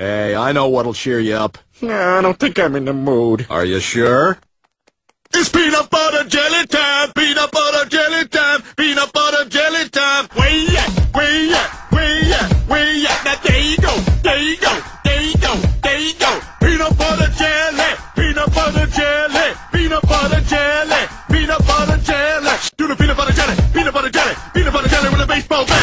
Hey, I know what'll cheer you up. Nah, I don't think I'm in the mood. Are you sure? It's peanut butter jelly time, peanut butter jelly time, peanut butter jelly time. Where you at? Where you at? Where you at? Where you at? Now there you go, there you go, there you go, there you go. Peanut butter jelly, peanut butter jelly, peanut butter jelly, peanut butter jelly. Do the peanut butter jelly, peanut butter jelly, peanut butter jelly with a baseball bat.